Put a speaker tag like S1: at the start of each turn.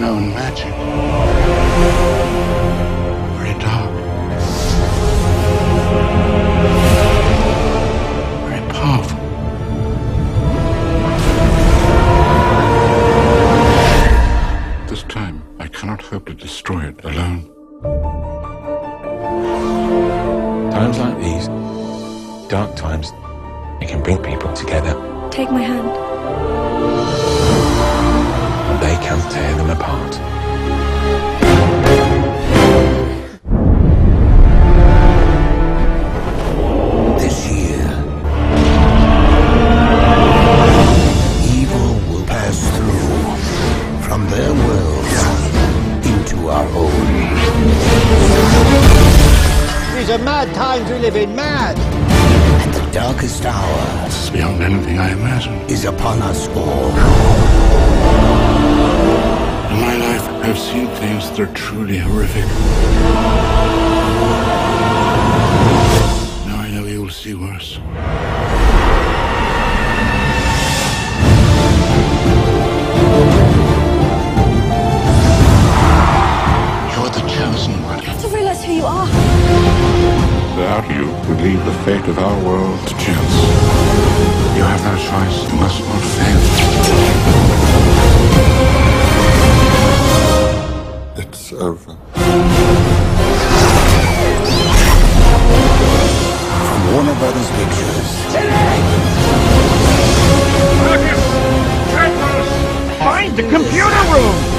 S1: known magic. Very dark. Very powerful. This time,
S2: I cannot hope
S1: to destroy it alone. Times
S3: like these, dark times, it can bring people together. Take my hand.
S4: These are mad times we live in, mad!
S3: And the darkest hour
S5: It's beyond anything I imagined.
S3: is upon us all.
S5: In my life, I've seen things that are truly horrific. Now I know you will see worse. Without you, we leave the fate of our world to chance. You have no choice. You must not fail. It's over.
S3: From Warner Brothers Pictures.
S6: Find the computer room!